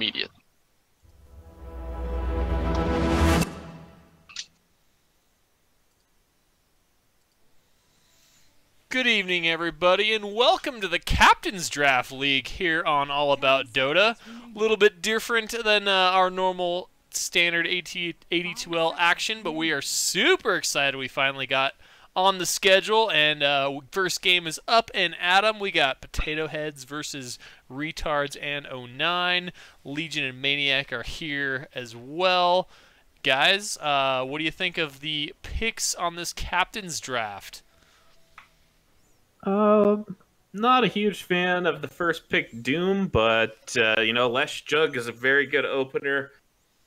immediate. Good evening, everybody, and welcome to the Captain's Draft League here on All About Dota. A little bit different than uh, our normal standard AT 82L action, but we are super excited we finally got on the schedule. And uh, first game is up and Adam. We got Potato Heads versus Retards and oNine. Legion and Maniac are here as well. Guys, uh, what do you think of the picks on this Captain's Draft? Um, not a huge fan of the first pick, Doom, but uh, you know, Lesh Jug is a very good opener.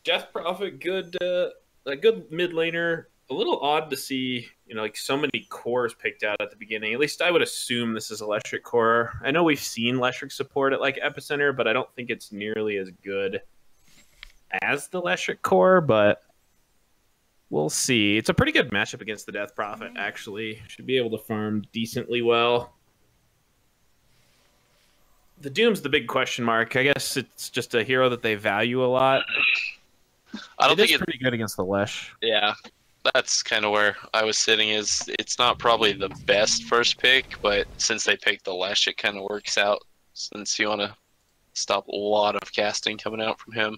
Death Prophet, good, uh, a good mid laner. A little odd to see, you know, like so many cores picked out at the beginning. At least I would assume this is electric core. I know we've seen electric support at like Epicenter, but I don't think it's nearly as good as the electric core. But we'll see. It's a pretty good matchup against the Death Prophet, mm-hmm. actually. Should be able to farm decently well. The Doom's the big question mark. I guess it's just a hero that they value a lot. I don't it think is it. pretty good against the Lesh. Yeah, that's kind of where I was sitting. Is it's not probably the best first pick, but since they picked the Lesh, it kind of works out. Since you want to stop a lot of casting coming out from him.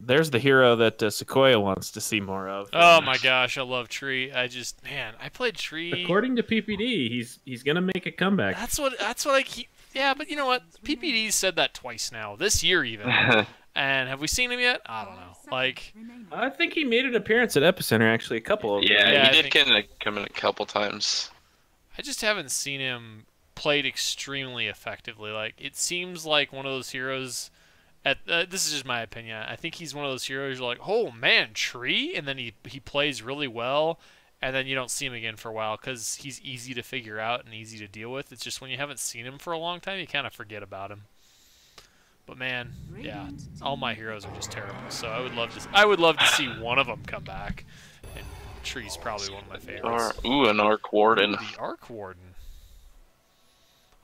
There's the hero that uh, Sequoia wants to see more of. Oh my gosh, I love Tree. I just man, I played Tree. According to PPD, he's he's gonna make a comeback. That's what that's what I keep. Yeah, but you know what? PPD said that twice now, this year even. and have we seen him yet? I don't know. Like, I think he made an appearance at Epicenter actually a couple of Yeah, Yeah, I he did think- kind of come in a couple times. I just haven't seen him played extremely effectively. Like, it seems like one of those heroes. At uh, this is just my opinion. I think he's one of those heroes. You're like, oh man, Tree, and then he he plays really well, and then you don't see him again for a while because he's easy to figure out and easy to deal with. It's just when you haven't seen him for a long time, you kind of forget about him. But man, yeah, all my heroes are just terrible. So I would love to. I would love to see one of them come back. And Tree's probably one of my favorites. Or, ooh, an Arc Warden. The Arc Warden.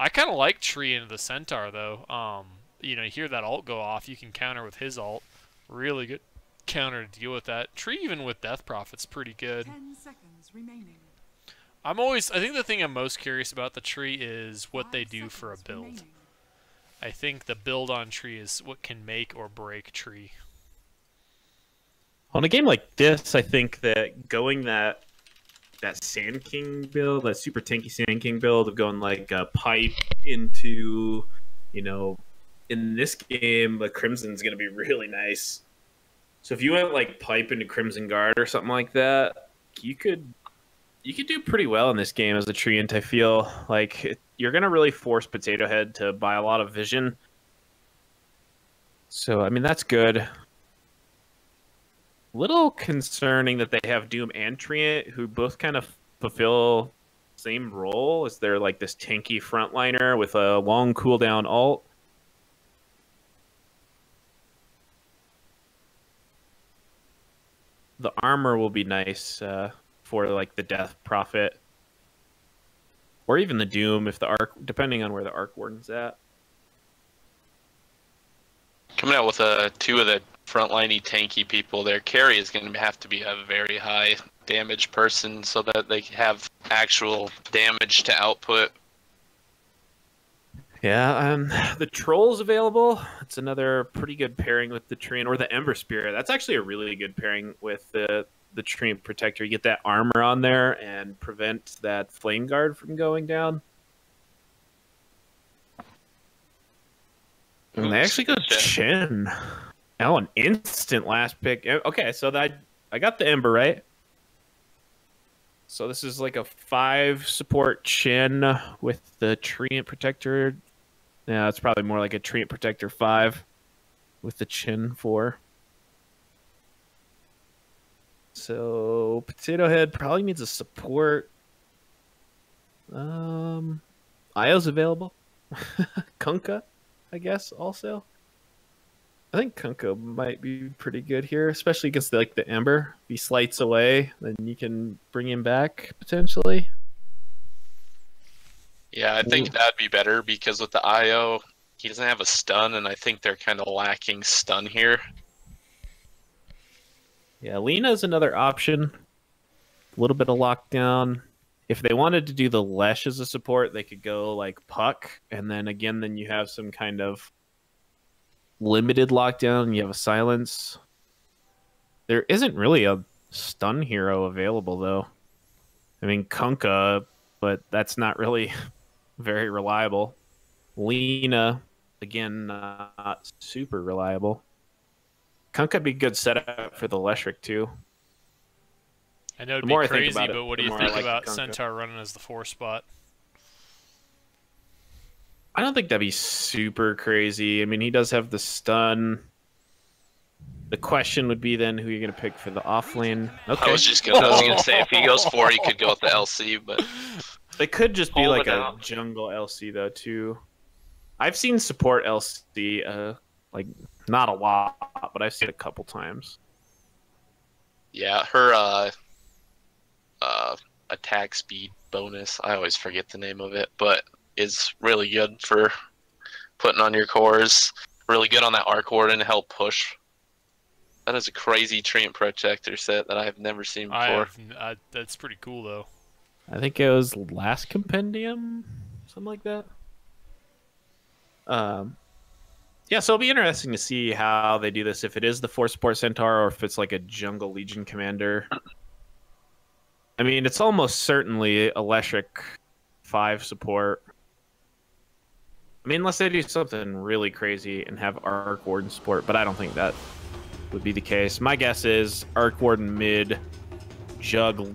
I kind of like Tree into the Centaur though. Um, you know, you hear that alt go off, you can counter with his alt. Really good counter to deal with that. Tree even with Death Prophet's pretty good. Ten seconds remaining. I'm always. I think the thing I'm most curious about the Tree is what they do for a build. remaining. I think the build on Tree is what can make or break Tree. On a game like this, I think that going that that Sand King build, that super tanky Sand King build of going like a pipe into, you know, in this game, the Crimson's going to be really nice. So if you went like pipe into Crimson Guard or something like that, you could you could do pretty well in this game as a treant. I feel like you're going to really force Potato Head to buy a lot of vision. So I mean that's good little concerning that they have Doom and Treant, who both kind of fulfill same role as they're like this tanky frontliner with a long cooldown alt? The armor will be nice uh, for like the Death Prophet, or even the Doom if the arc, depending on where the Arc Warden's at. Coming out with uh, two of the frontliney tanky people there. Carry is going to have to be a very high damage person so that they have actual damage to output. Yeah, um, the troll's available. It's another pretty good pairing with the Treant or the Ember Spirit. That's actually a really good pairing with the the Treant Protector. You get that armor on there and prevent that Flame Guard from going down. And they actually go. Chen. Oh, an instant last pick. Eh, Okay, so that I got the Ember right. So this is like a five support Chen with the Treant Protector. Yeah, it's probably more like a Treant Protector five with the Chen four. So Potato Head probably needs a support. Um, Io's available. Kunkka, I guess also. I think Kunkka might be pretty good here, especially against like the Ember. If he slights away, then you can bring him back potentially. Yeah, I think Ooh. that'd be better because with the IO, he doesn't have a stun, and I think they're kind of lacking stun here. Yeah, Lina is another option. A little bit of lockdown. If they wanted to do the Lesh as a support, they could go like Puck, and then again, then you have some kind of limited lockdown. You have a silence. There isn't really a stun hero available though. I mean Kunkka, but that's not really very reliable. Lina, again, not super reliable. Kunkka be a good setup for the Leshrac too. I know it'd The be I crazy, about it, but what do you think like about Kunkka. Centaur running as the four spot? I don't think that'd be super crazy. I mean, he does have the stun. The question would be then who you're gonna pick for the offlane. Okay, I was just gonna, I was gonna say if he goes four, he could go with the LC, but It could just be like a out. jungle LC though too. I've seen support LC uh like not a lot, but I've seen it a couple times. yeah, her uh, uh, attack speed bonus. I always forget the name of it, but is really good for putting on your cores. Really good on that arc warden to help push. That is a crazy treant protector set that I have never seen I before. have, n- I, that's pretty cool though. I think it was last compendium, something like that. Um, yeah, so it'll be interesting to see how they do this. If it is the Force support Centaur, or if it's like a Jungle Legion commander. I mean, it's almost certainly Electric Five support. I mean, unless they do something really crazy and have Arc Warden support, but I don't think that would be the case. My guess is Arc Warden mid, Jug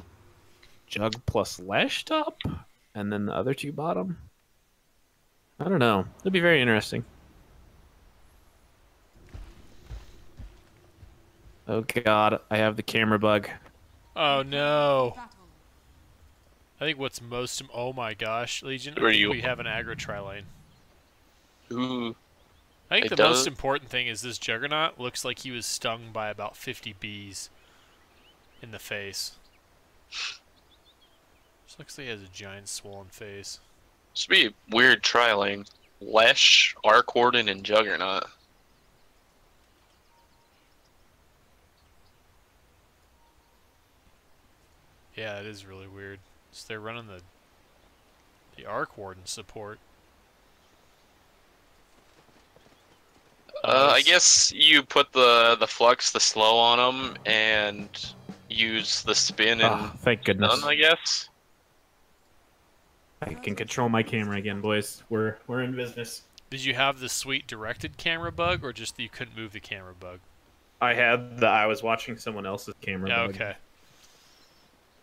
Jug plus Lesh top, and then the other two bottom. I don't know. It'll be very interesting. Oh god, I have the camera bug. Oh no! I think what's most oh my gosh, Legion. I Who are think you? we have an aggro tri lane. Ooh, I think It the does? most important thing is this Juggernaut looks like he was stung by about 50 bees in the face. Just looks like he has a giant swollen face. this would be a weird tri lane. Lesh, Arc Warden, and Juggernaut. Yeah, it is really weird. So they're running the the Arc Warden support. Uh, I s- guess you put the the flux, the slow on them, and use the spin and Oh, thank goodness. none. I guess. I can control my camera again, boys. We're we're in business. Did you have the sweet directed camera bug, or just that you couldn't move the camera bug? I had the I was watching someone else's camera. Yeah, bug. okay.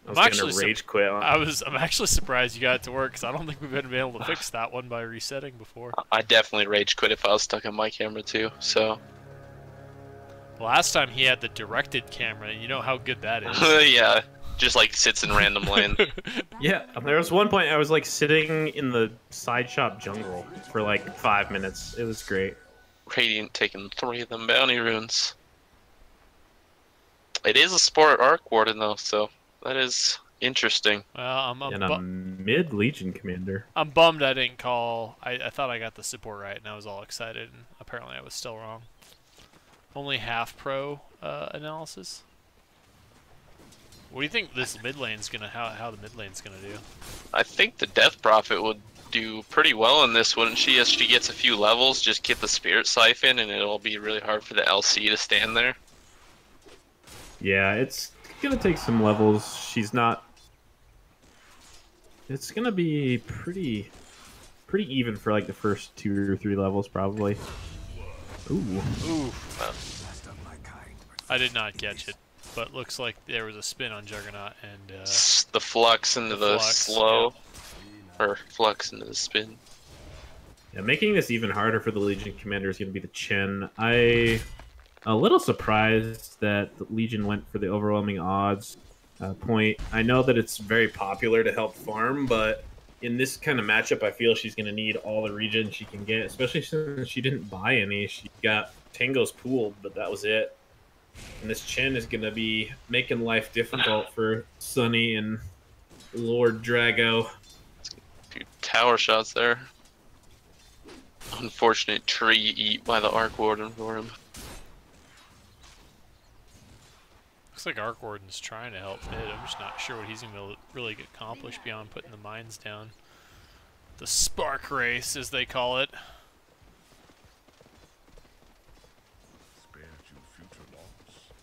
I was I'm actually sup- rage quit. I was. I'm actually surprised you got it to work because I don't think we've been able to fix that one by resetting before. I definitely rage quit if I was stuck on my camera too. So Last time he had the directed camera. And you know how good that is. yeah, just like sits in random lane. Yeah, um, there was one point I was like sitting in the side shop jungle for like five minutes. It was great. Radiant taking three of them bounty runes. It is a sport arc warden though, so that is interesting. well, I'm. I'm, and a bu- mid legion commander. I'm bummed I didn't call. I, I thought I got the support right, and I was all excited, and apparently I was still wrong. Only half pro uh, analysis. What do you think this mid lane's gonna how how the mid lane's gonna do? I think the Death Prophet would do pretty well in this, wouldn't she? As she gets a few levels, just get the Spirit Siphon, and it'll be really hard for the LC to stand there. Yeah, it's gonna take some levels. She's not. It's gonna be pretty, pretty even for like the first two or three levels, probably. Ooh, Ooh. I did not catch it, but looks like there was a spin on Juggernaut and uh, the Flux into the the, Flux, slow, or Flux into the spin. yeah, making this even harder for the Legion commander is gonna be the Chen. I, a little surprised that the Legion went for the overwhelming odds uh, point. I know that it's very popular to help farm, but in this kind of matchup, I feel she's going to need all the regen she can get, especially since she didn't buy any. She got Tango's pooled, but that was it. And this Chen is going to be making life difficult for Sunny and Lord Drago. few tower shots there. Unfortunate tree eat by the Arc Warden for him. Looks like Arc Warden's trying to help mid. I'm just not sure what he's going to be able to really accomplish beyond putting the mines down. The Spark Wraiths, as they call it.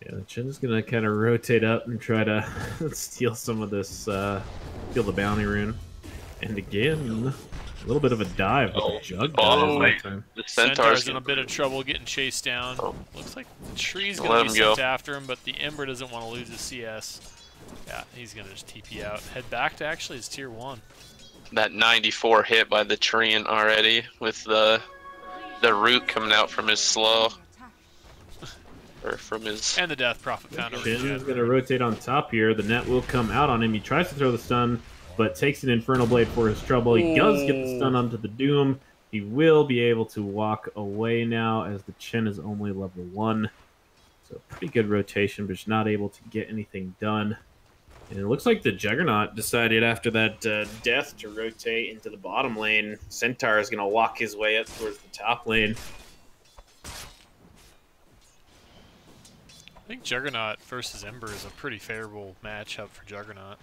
Yeah, Chen's gonna kind of rotate up and try to steal some of this, uh, steal the bounty rune. And again, a little bit of a dive with Oh. the jug. Oh, dive wait. The Centaur's Centaur's in a bit of trouble getting chased down. Oh. Looks like the tree's going to him be go. after him, but the Ember doesn't want to lose his CS. Yeah, he's going to just TP out. Head back to actually his tier 1. that 94 hit by the Treant already with the the root coming out from his slow or from his And the Death Prophet found a Chen's regen. gonna rotate on top here. The net will come out on him. He tries to throw the stun, but takes an Infernal Blade for his trouble. He does get the stun Oh. onto the Doom. He will be able to walk away now as the Chen is only level one. So pretty good rotation, but just not able to get anything done. And it looks like the Juggernaut decided after that uh, death to rotate into the bottom lane. Centaur is going to walk his way up towards the top lane. I think Juggernaut versus Ember is a pretty favorable matchup for Juggernaut.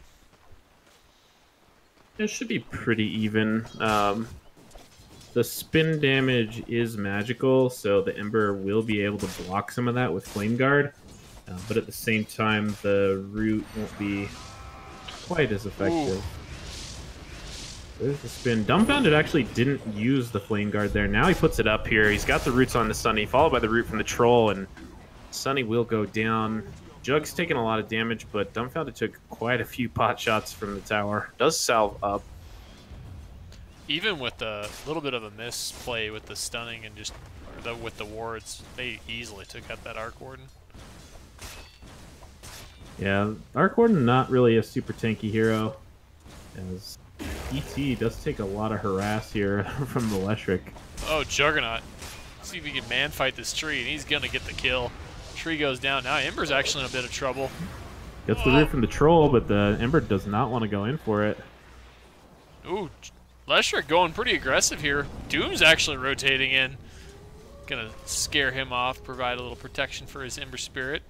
It should be pretty even. Um, the spin damage is magical, so the Ember will be able to block some of that with Flame Guard. Uh, but at the same time, the root won't be quite as effective. There's the spin. Dumbfounded actually didn't use the Flame Guard there. Now he puts it up here. He's got the roots on the Sunny, followed by the root from the Troll, and Sunny will go down. Jug's taking a lot of damage, but Dumbfounded took quite a few pot shots from the tower. Does salve up. Even with a little bit of a misplay with the stunning and just the, with the wards, they easily took out that Arc Warden. Yeah, Arc Warden not really a super tanky hero, as ET does take a lot of harass here from the Leshrac. Oh, Juggernaut. See if he can man fight this tree, and he's gonna get the kill. Tree goes down. Now Ember's actually in a bit of trouble. Gets the root from the troll, but the Ember does not want to go in for it. Ooh, J- going pretty aggressive here. Doom's actually rotating in. Gonna scare him off, provide a little protection for his Ember Spirit.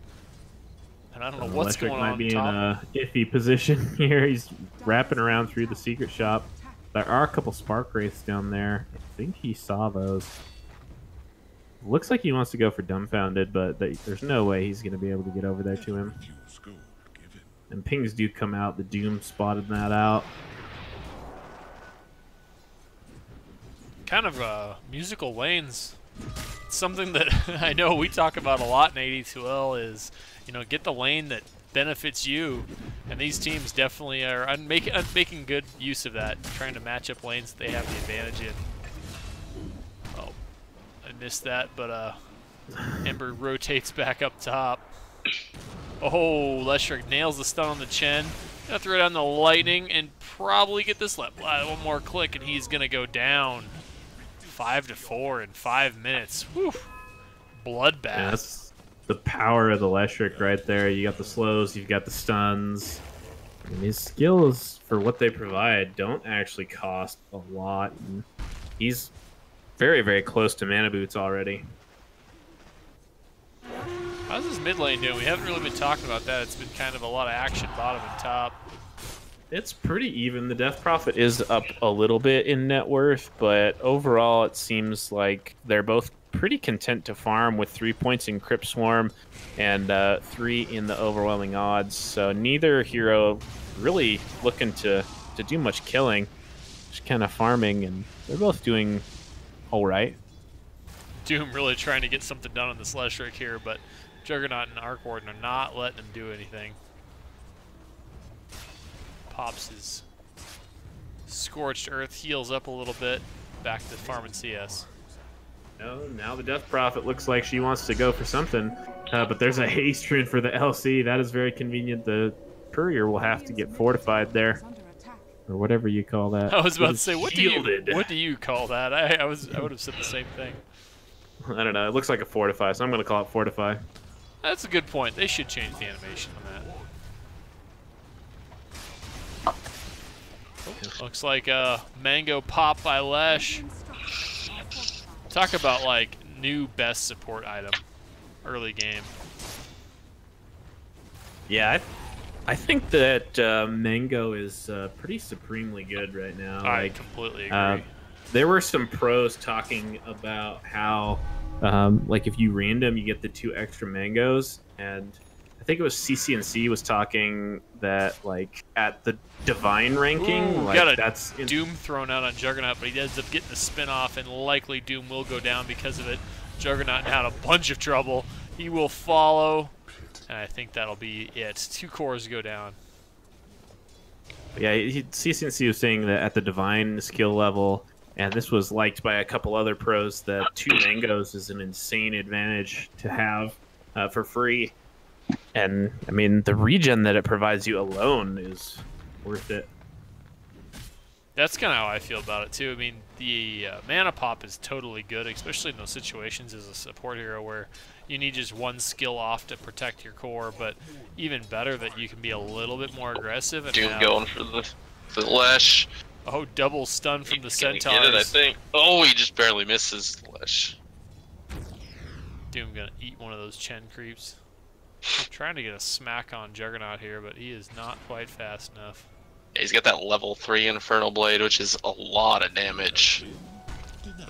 And I don't know Uh, what's Leshrac going might on be top. in a iffy position here. He's wrapping around through the secret shop. There are a couple spark wraiths down there. I think he saw those. Looks like he wants to go for dumbfounded, but there's no way he's going to be able to get over there to him. And pings do come out. The Doom spotted that out. kind of uh, musical lanes. Something that I know we talk about a lot in 82L is, you know, get the lane that benefits you, and these teams definitely are make, making good use of that, trying to match up lanes that they have the advantage in. Missed that, but uh, Ember rotates back up top. Oh, Leshrac nails the stun on the Chen. Gonna throw down the lightning and probably get this left. One more click and he's gonna go down. Five to four in five minutes. Whew. Bloodbath. Yeah, that's the power of the Leshrac right there. You got the slows, you've got the stuns. And his skills, for what they provide, don't actually cost a lot. And he's very, very close to mana boots already. How's this mid lane doing? We haven't really been talking about that. It's been kind of a lot of action bottom and top. It's pretty even. The Death Prophet is up a little bit in net worth, but overall, it seems like they're both pretty content to farm with three points in Crypt Swarm and uh, three in the overwhelming odds. So neither hero really looking to, to do much killing, just kind of farming, and they're both doing all right. Doom really trying to get something done on the this Leshrac here, but Juggernaut and Arc Warden are not letting him do anything. Pops his Scorched Earth, heals up a little bit, back to farming CS. No, now the Death Prophet looks like she wants to go for something, uh, but there's a haste rune for the LC. That is very convenient. The courier will have to get fortified there, or whatever you call that. I was about to say, what do you what do you call that? I, I was I would have said the same thing. I don't know. It looks like a fortify, so I'm going to call it fortify. That's a good point. They should change the animation on that. Oh, looks like a mango pop by Lesh. Talk about like new best support item early game. Yeah, I, I think that uh, Mango is uh, pretty supremely good right now. I like, completely agree. uh, there were some pros talking about how, um, like, if you random, you get the two extra mangoes, and I think it was CCNC was talking that like at the divine ranking, Ooh, like got a that's in- Doom thrown out on Juggernaut, but he ends up getting the spin off, and likely Doom will go down because of it. Juggernaut had a bunch of trouble. He will follow, and I think that'll be it. Two cores go down. Yeah, he, CCNC was saying that at the divine skill level, and this was liked by a couple other pros, that two mangoes is an insane advantage to have uh, for free. And I mean, the regen that it provides you alone is worth it. That's kind of how I feel about it too. I mean, the uh, mana pop is totally good, especially in those situations as a support hero where you need just one skill off to protect your core. But even better that you can be a little bit more aggressive and Doom have- going for the the lash. oh double stun from the centaur. Get it, I think. Oh, he just barely misses the lash. Doom gonna eat one of those Chen creeps. I'm trying to get a smack on Juggernaut here, but he is not quite fast enough. He's got that level three Infernal Blade, which is a lot of damage.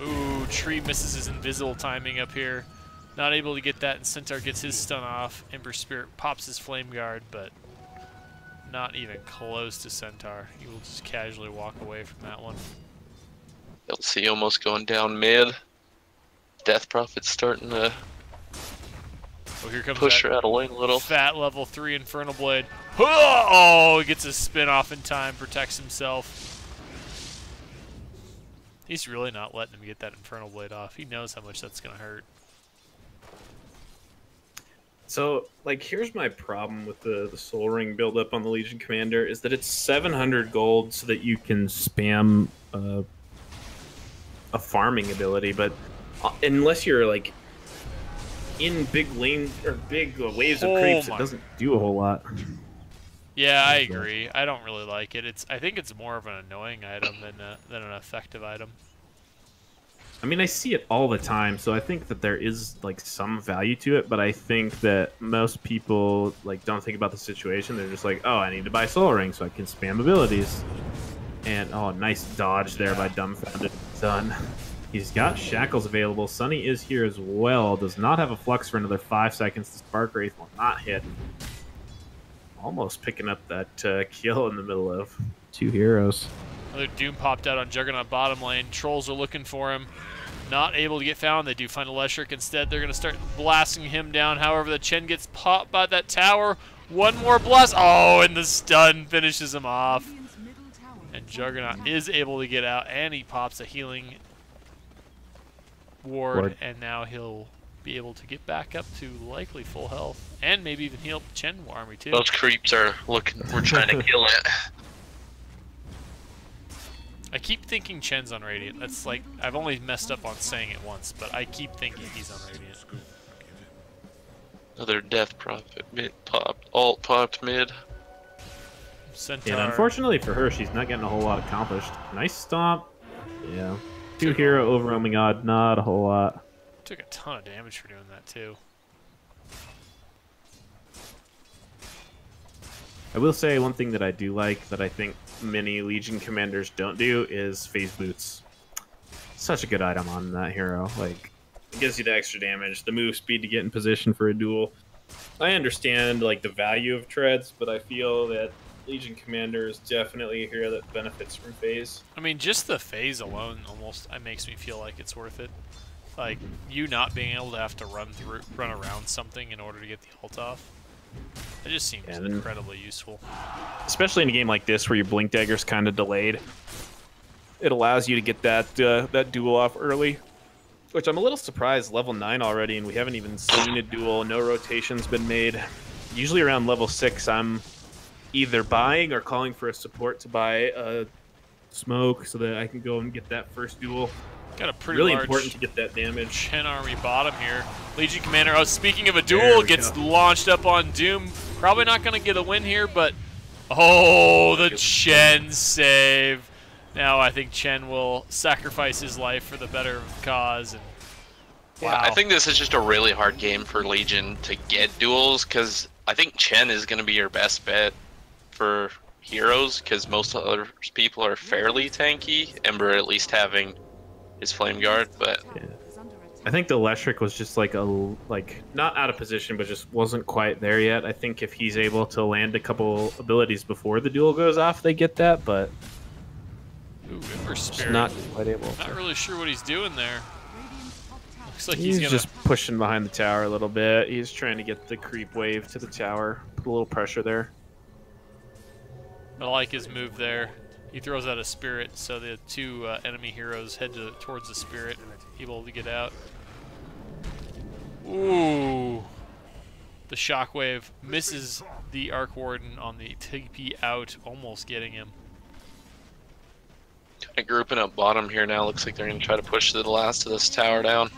Ooh, Tree misses his invisible timing up here. Not able to get that, and Centaur gets his stun off. Ember Spirit pops his Flame Guard, but not even close to Centaur. He will just casually walk away from that one. LC almost going down mid. Death Prophet's starting to Oh, here comes push her out of lane a little. fat level 3 Infernal Blade. Oh, he gets a spin off in time, protects himself. He's really not letting him get that Infernal Blade off. He knows how much that's going to hurt. So, like, here's my problem with the the Soul Ring buildup on the Legion Commander is that it's 700 gold so that you can spam uh, a farming ability, but uh, unless you're like in big lane or big uh, waves of Oh creeps, my- it doesn't do a whole lot. Yeah, I agree. I don't really like it. It's I think it's more of an annoying item than a, than an effective item. I mean, I see it all the time, so I think that there is like some value to it, but I think that most people like don't think about the situation. They're just like, "Oh, I need to buy Soul Ring so I can spam abilities." And oh, nice dodge there by Dumbfounded Sun. He's got Shackles available. Sunny is here as well. Does not have a Flux for another five seconds. The Spark Wraith will not hit. Almost picking up that uh, kill in the middle of two heroes. Another Doom popped out on Juggernaut bottom lane. Trolls are looking for him. Not able to get found. They do find a Electric instead. They're going to start blasting him down. However, the Chen gets popped by that tower. One more blast. Oh, and the stun finishes him off. And Juggernaut is able to get out, and he pops a healing ward, Ward. and now he'll be able to get back up to likely full health, and maybe even heal the Chen army too. Those creeps are looking. We're trying to kill it. I keep thinking Chen's on Radiant. That's like I've only messed up on saying it once, but I keep thinking he's on Radiant. Another Death Prophet mid popped. Alt popped mid. Centaur. And unfortunately for her, she's not getting a whole lot accomplished. Nice stomp. Yeah. Two hero overwhelming odd, not a whole lot. Took a ton of damage for doing that too. I will say one thing that I do like that I think many Legion commanders don't do is phase boots. Such a good item on that hero. Like it gives you the extra damage, the move speed to get in position for a duel. I understand like the value of treads, but I feel that Legion Commander is definitely a hero that benefits from phase. I mean, just the phase alone almost it makes me feel like it's worth it. Like you not being able to have to run through, run around something in order to get the ult off. It just seems Yeah, incredibly useful. especially in a game like this where your blink dagger's kind of delayed. It allows you to get that uh, that duel off early, which I'm a little surprised. Level nine already, and we haven't even seen a duel. No rotations been made. Usually around level six, I'm either buying or calling for a support to buy a smoke so that I can go and get that first duel. Got a pretty really large important to get that damage. Chen army bottom here. Legion Commander, oh, speaking of a duel, gets go. launched up on Doom. Probably not going to get a win here, but oh, the Chen save. Now I think Chen will sacrifice his life for the better of the cause, and Wow. I think this is just a really hard game for Legion to get duels because I think Chen is going to be your best bet for heroes because most other people are fairly tanky. and we're at least having his flame guard, but I think the Leshrac was just like a like not out of position, but just wasn't quite there yet. I think if he's able to land a couple abilities before the duel goes off, they get that, but Ooh, Ember just Spirit. not quite able. Not To. really sure what he's doing there. Looks like he's, He's gonna. just pushing behind the tower a little bit. He's trying to get the creep wave to the tower, put a little pressure there. I like his move there. He throws out a spirit, so the two uh, enemy heroes head to, towards the spirit, able to get out. Ooh. The shockwave misses the Arc Warden on the TP out, almost getting him. kind of grouping up bottom here now. Looks like they're going to try to push the last of this tower down.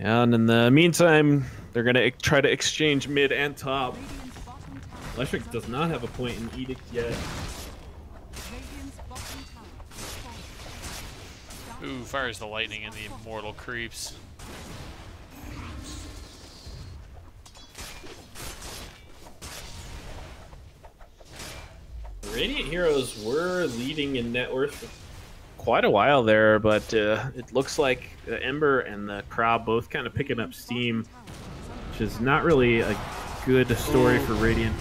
And in the meantime, they're gonna try to exchange mid and top. Leshrac does not have a point in Edict yet. Ooh, fires the lightning and the immortal creeps. Radiant Heroes were leading in net worth for quite a while there, but uh, it looks like uh, Ember and the crowd both kind of picking up steam, which is not really a good story for Radiant.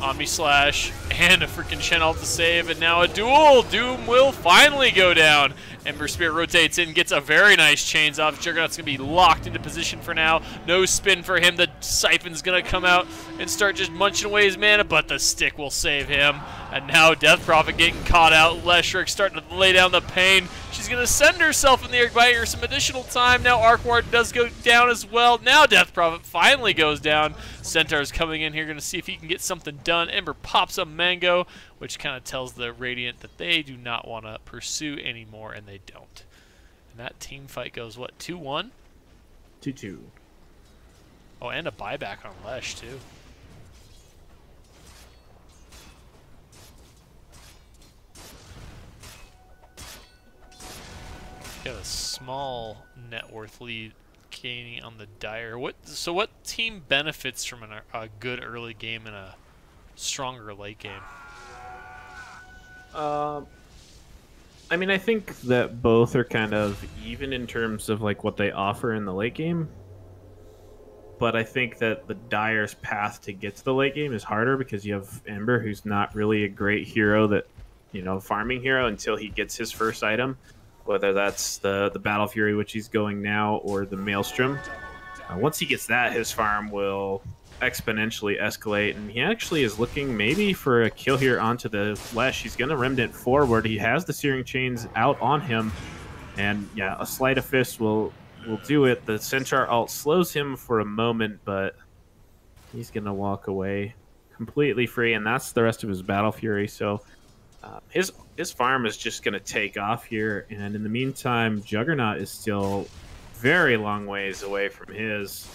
Omni Slash and a freaking Channel to save, and now a duel. Doom will finally go down. Ember Spirit rotates in, gets a very nice chains off. Juggernaut's gonna be locked into position for now. No spin for him. The Siphon's gonna come out and start just munching away his mana, but the stick will save him. And now Death Prophet getting caught out. Leshrac starting to lay down the pain. She's gonna send herself in the air, buy her some additional time. Now Arc Ward does go down as well. Now Death Prophet finally goes down. Centaur's coming in here, gonna see if he can get something done. Ember pops a mango, which kind of tells the Radiant that they do not want to pursue anymore, and they don't. And that team fight goes what 2-1? 2 2. Oh, and a buyback on Lesh too. Got a small net worth lead gaining on the Dire. What? So what team benefits from an, a good early game and a stronger late game? Um, I mean, I think that both are kind of even in terms of like what they offer in the late game. But I think that the Dire's path to get to the late game is harder because you have Ember, who's not really a great hero that, you know, farming hero until he gets his first item, whether that's the the Battle Fury, which he's going now, or the Maelstrom. Uh, once he gets that, his farm will exponentially escalate, and he actually is looking maybe for a kill here onto the flesh. He's going to Remnant forward. He has the Searing Chains out on him, and yeah, a Sleight of Fist will will do it. The Centaur alt slows him for a moment, but he's going to walk away completely free, and that's the rest of his Battle Fury. So uh, his his farm is just going to take off here, and in the meantime, Juggernaut is still very long ways away from his.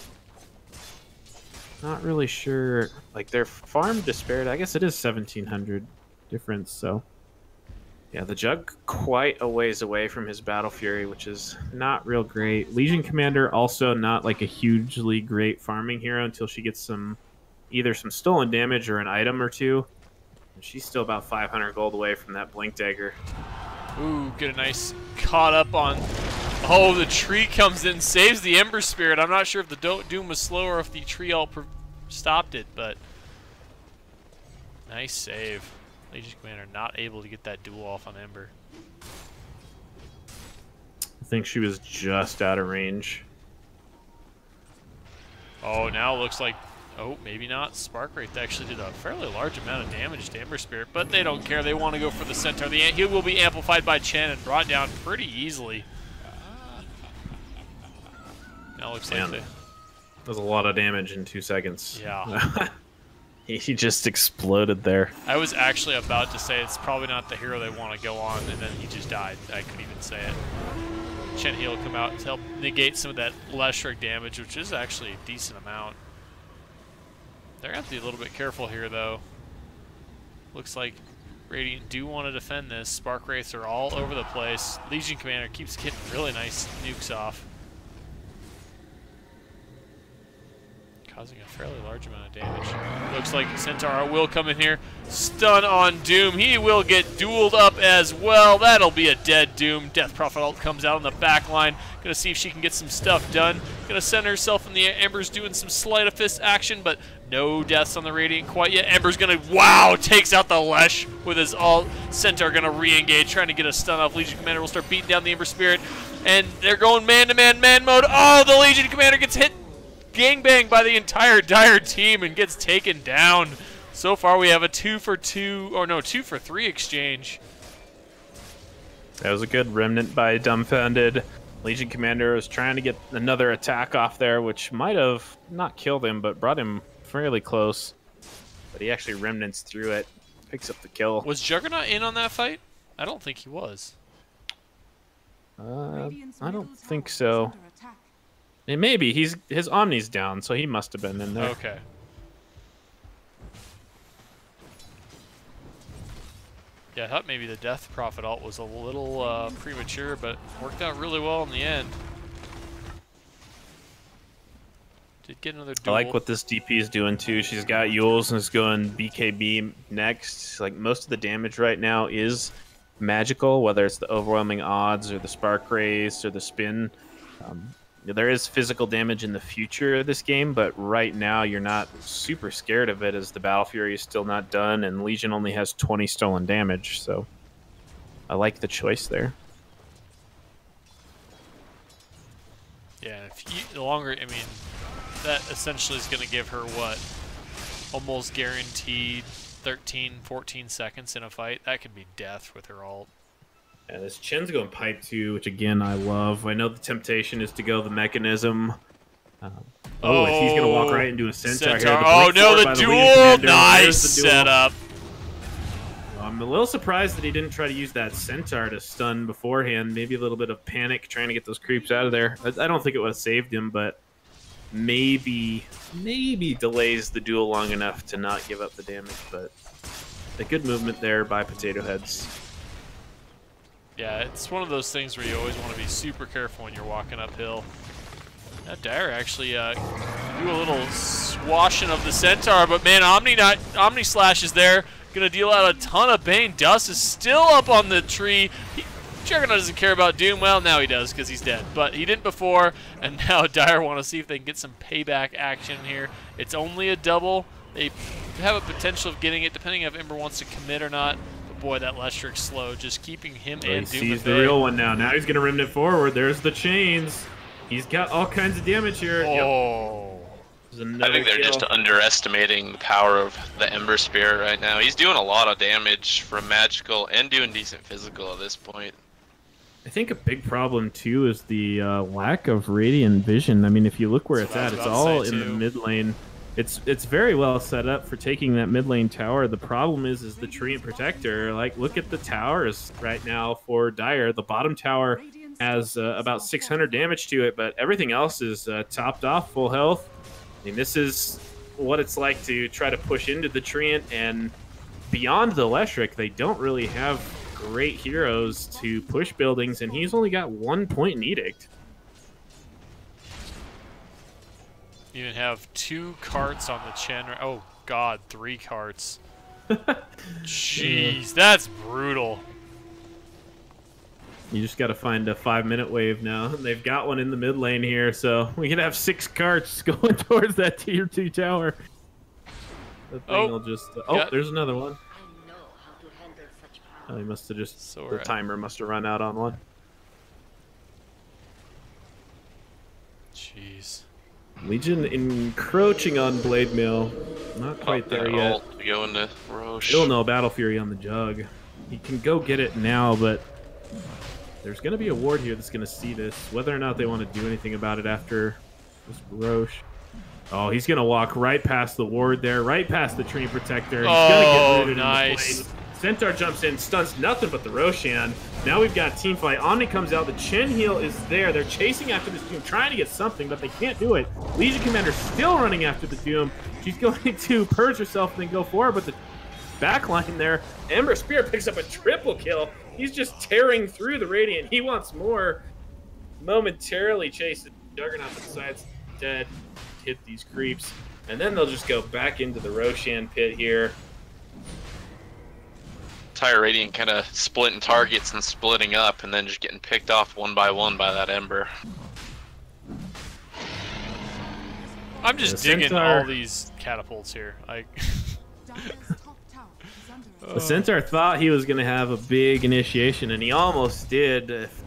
Not really sure. Like their farm disparity, I guess it is 1700 difference. So yeah, the Jug quite a ways away from his Battle Fury, which is not real great. Legion Commander also not like a hugely great farming hero until she gets some either some stolen damage or an item or two. And she's still about 500 gold away from that Blink Dagger. Ooh, get a nice caught up on. Oh, the tree comes in, saves the Ember Spirit. I'm not sure if the Do- Doom was slow or if the tree all stopped it, but nice save. Legion Commander not able to get that duel off on Ember. I think she was just out of range. Oh, now it looks like. Oh, maybe not. Spark Wraith actually did a fairly large amount of damage to Ember Spirit, but they don't care. They want to go for the Centaur. The he will be amplified by Chen and brought down pretty easily. Now looks like they. That was a lot of damage in two seconds. Yeah. he just exploded there. I was actually about to say it's probably not the hero they want to go on, and then he just died. I couldn't even say it. Chen He will come out to help negate some of that Leshrac damage, which is actually a decent amount. They're going to have to be a little bit careful here, though. Looks like Radiant do want to defend this. Spark Wraiths are all over the place. Legion Commander keeps getting really nice nukes off. Causing a fairly large amount of damage. Looks like Centaur will come in here. Stun on Doom. He will get dueled up as well. That'll be a dead Doom. Death Prophet ult comes out on the back line. Gonna see if she can get some stuff done. Gonna send herself in the Ember's doing some sleight of fist action, but no deaths on the Radiant quite yet. Ember's gonna, wow, takes out the Lesh with his ult. Centaur gonna re-engage, trying to get a stun off. Legion Commander will start beating down the Ember Spirit. And they're going man-to-man man mode. Oh, the Legion Commander gets hit gangbang by the entire Dire team and gets taken down. So far we have a two for two, or no, two for three exchange. That was a good remnant by Dumbfounded. Legion Commander was trying to get another attack off there, which might have not killed him, but brought him fairly close. But he actually remnants through it, picks up the kill. Was Juggernaut in on that fight? I don't think he was. Uh, I don't think so. It may be. He's his Omni's down, so he must have been in there. Okay. Yeah, I thought maybe the Death Prophet alt was a little uh, premature, but worked out really well in the end. Did get another duel. I like what this DP is doing too. She's got Euls and is going BKB next. Like most of the damage right now is magical, whether it's the overwhelming odds or the spark wraiths or the spin. Um, there is physical damage in the future of this game, but right now you're not super scared of it as the Battle Fury is still not done and Legion only has 20 stolen damage, so I like the choice there. Yeah, you, the longer, I mean, that essentially is going to give her what? Almost guaranteed 13, 14 seconds in a fight. That could be death with her ult. Yeah, this Chen's going pipe too, which again I love. I know the temptation is to go the Mekansm. Um, oh, oh, he's gonna walk right into a centaur, centaur. here. Oh no, the duel! The nice the duel. setup. I'm a little surprised that he didn't try to use that centaur to stun beforehand. Maybe a little bit of panic trying to get those creeps out of there. I, I don't think it would have saved him, but maybe maybe delays the duel long enough to not give up the damage. But a good movement there by Potato Heads. Yeah, it's one of those things where you always want to be super careful when you're walking uphill. That Dire actually uh, do a little swashing of the Centaur, but man, Omni, not, Omni Slash is there. Gonna deal out a ton of pain. Dust is still up on the tree. He, Juggernaut doesn't care about Doom. Well, now he does because he's dead. But he didn't before, and now Dire want to see if they can get some payback action here. It's only a double. They have a potential of getting it depending if Ember wants to commit or not boy, that Leshrac slow, just keeping him well, and Doom sees the real one now. Now he's going to remnant forward. There's the chains. He's got all kinds of damage here. Oh. Yep. I think they're kill. just underestimating the power of the Ember Spirit right now. He's doing a lot of damage from magical and doing decent physical at this point. I think a big problem too is the uh, lack of radiant vision. I mean, if you look where That's it's at, it's all in the mid lane. It's it's very well set up for taking that mid lane tower. The problem is is the Treant Protector. Like look at the towers right now for Dire. The bottom tower has uh, about 600 damage to it, but everything else is uh, topped off full health. I mean, this is what it's like to try to push into the Treant and beyond the Leshrac, they don't really have great heroes to push buildings, and he's only got one point in Edict. Even have two carts on the Chen. Oh god, three carts. Jeez, that's brutal. You just got to find a five-minute wave now. They've got one in the mid lane here, so we can have six carts going towards that tier two tower. The thing oh, will just. Uh, oh, there's another one. Oh, he must have just. So the timer must have run out on one. Jeez. Legion encroaching on Blade Mail. Not quite there yet. Going to Rosh. Still no Battle Fury on the Jug. He can go get it now, but there's going to be a ward here that's going to see this. Whether or not they want to do anything about it after this Rosh. Oh, he's going to walk right past the ward there, right past the Treant Protector. He's oh, going to get nice. Centaur jumps in, stuns nothing but the Roshan. Now we've got team fight. Omni comes out. The Chen heal is there. They're chasing after this Doom, trying to get something, but they can't do it. Legion Commander still running after the Doom. She's going to purge herself and then go forward, but the backline there, Ember Spirit picks up a triple kill. He's just tearing through the Radiant. He wants more. Momentarily chases Juggernaut, but decides dead. hit these creeps, and then they'll just go back into the Roshan pit here. Tire Radiant kind of splitting targets and splitting up, and then just getting picked off one by one by that Ember. I'm just The digging Centaur- all these catapults here. Like, The Centaur thought he was going to have a big initiation, and he almost did. If,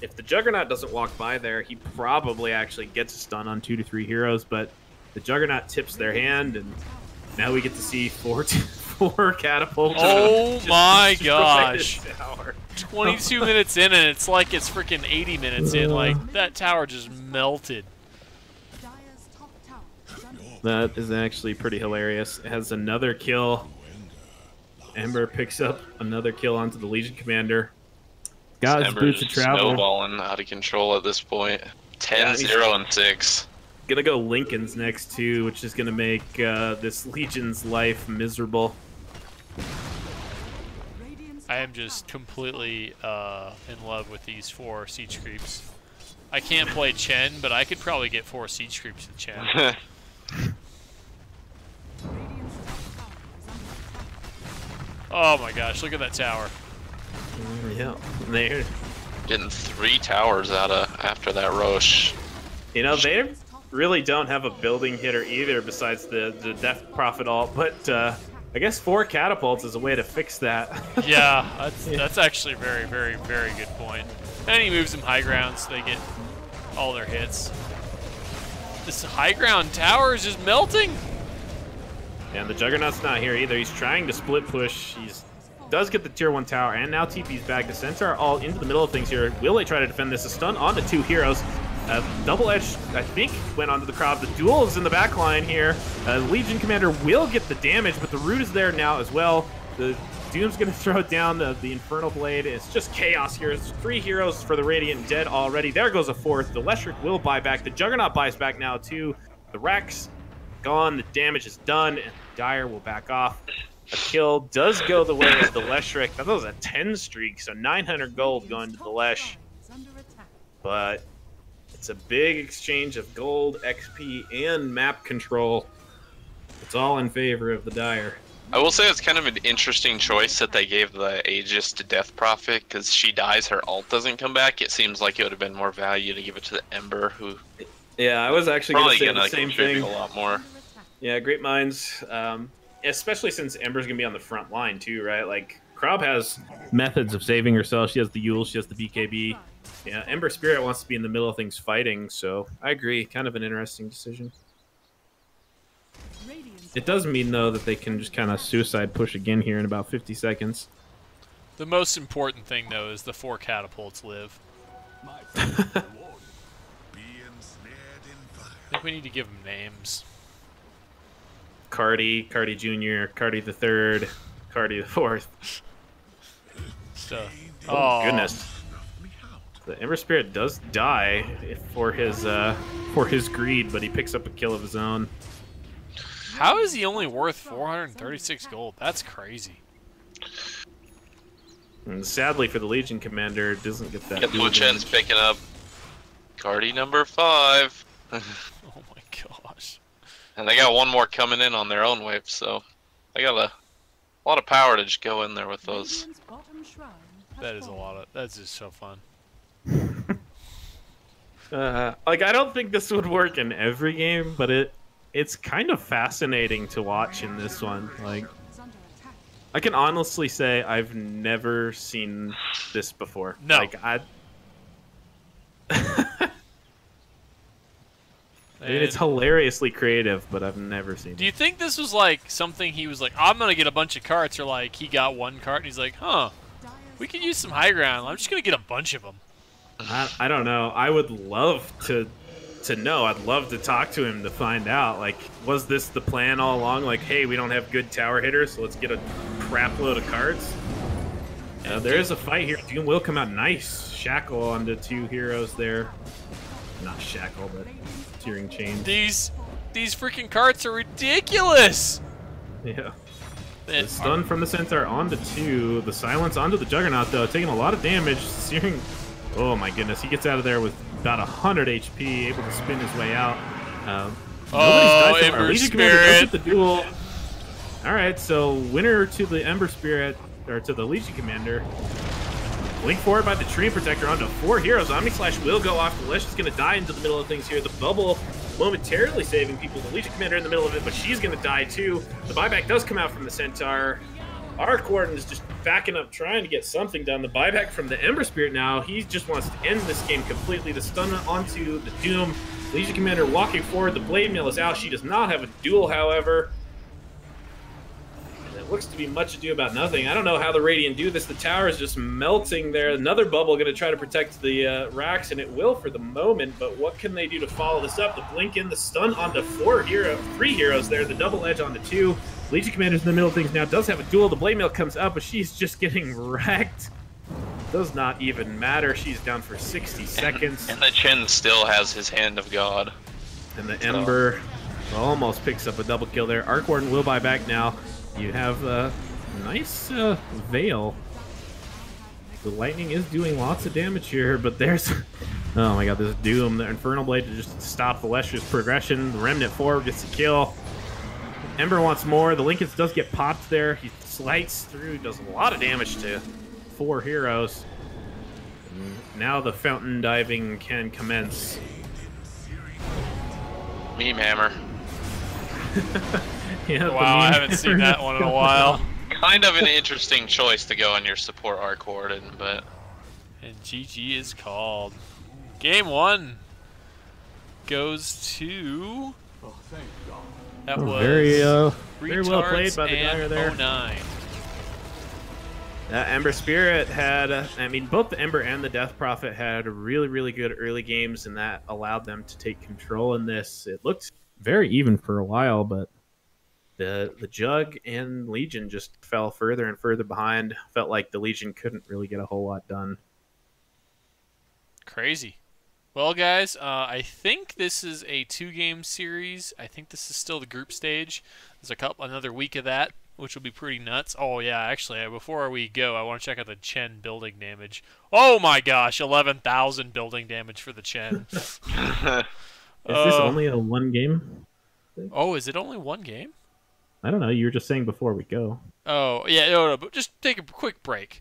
if the Juggernaut doesn't walk by there, he probably actually gets a stun on two to three heroes, but the Juggernaut tips their hand, and now we get to see four, four catapults. Oh just my destroy gosh. tower. 22 minutes in, and it's like it's freaking 80 minutes in. Like that tower just melted. That is actually pretty hilarious. It has another kill. Ember picks up another kill onto the Legion Commander. Got his Ember boots of travel. snowballing out of control at this point. 10, yeah, 0, and 6. Gonna go Linken's next too, which is gonna make uh, this Legion's life miserable. I am just completely uh, in love with these four siege creeps. I can't play Chen, but I could probably get four siege creeps with Chen. Oh my gosh, look at that tower. Yeah, there. Getting three towers out of after that Rosh. You know they really don't have a building hitter either, besides the the Death Prophet ult. But uh, I guess four catapults is a way to fix that. Yeah, that's that's actually a very, very, very good point. And he moves them high ground so they get all their hits. This high ground tower is just melting. And the Juggernaut's not here either. He's trying to split push. He's does get the tier one tower, and now TP's back. The Centaur all into the middle of things here. Will they try to defend this? A stun on the two heroes. Uh, double edge, I think, went onto the crowd. The duel is in the back line here. Uh, Legion Commander will get the damage, but the root is there now as well. The Doom's going to throw down the, the Infernal Blade. It's just chaos here. It's three heroes for the Radiant dead already. There goes a fourth. The Leshrac will buy back. The Juggernaut buys back now, too. The Rex gone. The damage is done, and Dire will back off. A kill does go the way of the Leshrac. That was a 10 streak, so 900 gold going to the Lesh. But it's a big exchange of gold, XP, and map control. It's all in favor of the Dire. I will say it's kind of an interesting choice that they gave the Aegis to Death Prophet because she dies, her ult doesn't come back. It seems like it would have been more value to give it to the Ember, who Yeah, I was actually going to say gonna the same thing. a lot more. Yeah, great minds. Um, especially since Ember's gonna be on the front line too, right? Like Krob has methods of saving herself. She has the Eul, she has the BKB. Yeah, Ember Spirit wants to be in the middle of things fighting, so I agree. Kind of an interesting decision. It does mean though that they can just kind of suicide push again here in about 50 seconds. The most important thing though is the four catapults live. I think we need to give them names. Cardi, Cardi Jr., Cardi the Third, Cardi the Fourth. So, Oh, goodness. The Ember Spirit does die for his uh, for his greed, but he picks up a kill of his own. How is he only worth 436 gold? That's crazy. And sadly for the Legion Commander, doesn't get that. Get dual Luchen's picking up Guardy number five. Oh my gosh. And they got one more coming in on their own wave, so they got a, a lot of power to just go in there with those. That is a lot of. That's just so fun. Uh, like I don't think this would work in every game, but it it's kind of fascinating to watch in this one. Like I can honestly say I've never seen this before. No. Like I. I mean, it's hilariously creative, but I've never seen. It. Do it. you think this was like something he was like, I'm gonna get a bunch of carts, or like he got one cart and he's like, huh, we could use some high ground. I'm just gonna get a bunch of them. I, I don't know. I would love to to know. I'd love to talk to him to find out. Like, was this the plan all along? Like, hey, we don't have good tower hitters, so let's get a crap load of cards. Uh, there is a fight here. Doom will come out nice. Shackle onto two heroes there. Not shackle, but tearing chains. These these freaking cards are ridiculous. Yeah. The stun from the Centaur onto two. The silence onto the Juggernaut, though, taking a lot of damage. Searing. Oh my goodness. He gets out of there with about 100 HP, able to spin his way out. Um, Oh, died so far. Ember Legion Commander Spirit. the duel. All right, so winner to the Ember Spirit, or to the Legion Commander. Blink forward by the Treant Protector onto four heroes. Omni Slash will go off. The Lesh is going to die into the middle of things here. The bubble momentarily saving people. The Legion Commander in the middle of it, but she's going to die too. The buyback does come out from the Centaur. Arc Warden is just backing up, trying to get something done. The buyback from the Ember Spirit now, he just wants to end this game completely. The stun onto the Doom. Legion Commander walking forward. The Blade Mail is out. She does not have a duel, however. And it looks to be much ado about nothing. I don't know how the Radiant do this. The tower is just melting there. Another bubble going to try to protect the uh, racks, and it will for the moment. But what can they do to follow this up? The blink in, the stun onto four hero, three heroes there. The double edge onto two. Legion Commander's in the middle of things now. Does have a duel. The Blade Mail comes up, but she's just getting wrecked. Does not even matter. She's down for 60 seconds. And the Chen still has his hand of God. And the Ember almost picks up a double kill there. Arc Warden will buy back now. You have a nice uh, Veil. The Lightning is doing lots of damage here, but there's... Oh my god, this Doom, the Infernal Blade to just stop the Lesher's progression. The Remnant 4 gets a kill. Ember wants more. The Linken does get popped there. He slides through, does a lot of damage to four heroes. Now the fountain diving can commence. Meme Hammer. Yeah, the Wow, I haven't seen that one in a while. Kind of an interesting choice to go on your support Arc Warden, but And GG is called. Game one goes to. That was very, uh, very well played by the and guy there. oNine. That Ember Spirit had, uh, I mean, both the Ember and the Death Prophet had really, really good early games, and that allowed them to take control in this. It looked very even for a while, but the the Jug and Legion just fell further and further behind. Felt like the Legion couldn't really get a whole lot done. Crazy. Well, guys, uh, I think this is a two-game series. I think this is still the group stage. There's a couple, another week of that, which will be pretty nuts. Oh yeah, actually, uh, before we go, I want to check out the Chen building damage. Oh my gosh, 11,000 building damage for the Chen. Is this Oh. only a one game? oh, is it only one game? I don't know. You were just saying before we go. Oh yeah, no, no, but just take a quick break,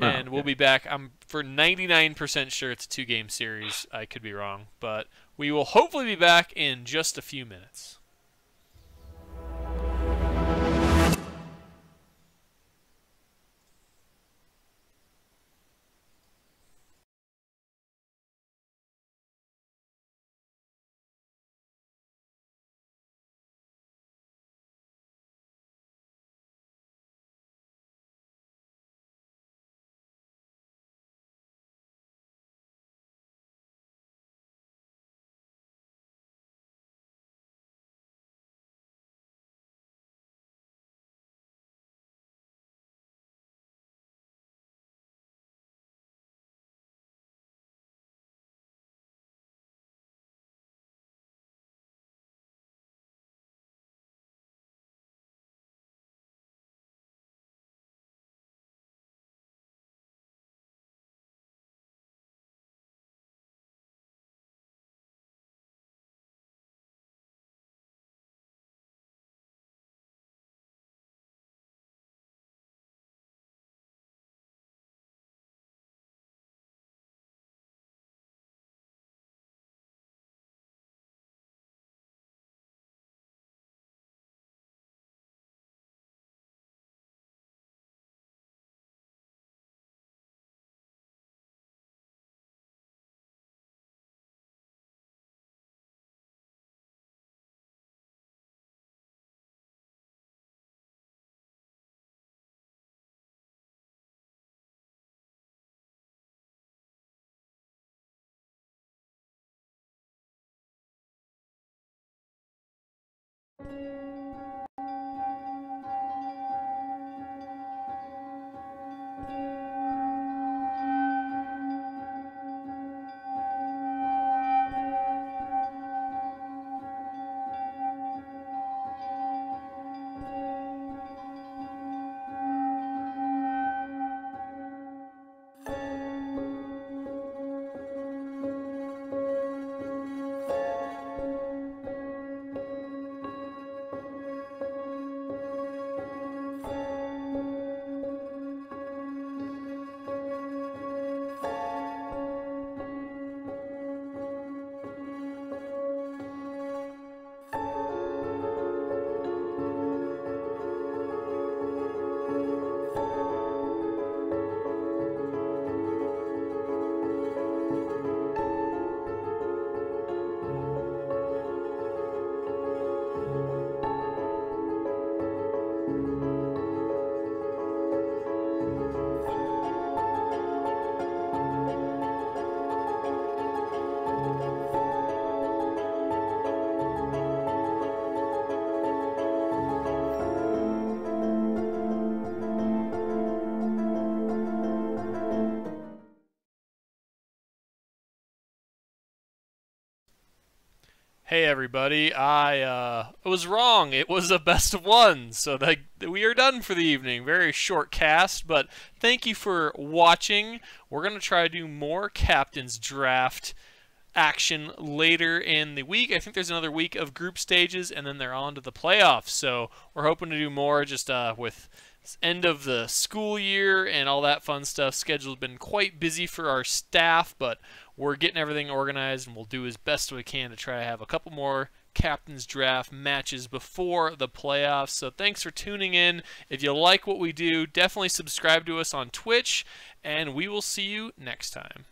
Oh, and we'll be back. I'm for 99% sure it's a two-game series. I could be wrong, but we will hopefully be back in just a few minutes. Hey everybody, I uh, was wrong. It was a best of one, so we are done for the evening. Very short cast, but thank you for watching. We're gonna try to do more captains draft action later in the week. I think there's another week of group stages, and then they're on to the playoffs. So we're hoping to do more just uh, with end of the school year and all that fun stuff. Schedule's been quite busy for our staff, but we're getting everything organized and we'll do as best we can to try to have a couple more captain's draft matches before the playoffs. So thanks for tuning in. If you like what we do, definitely subscribe to us on Twitch and we will see you next time.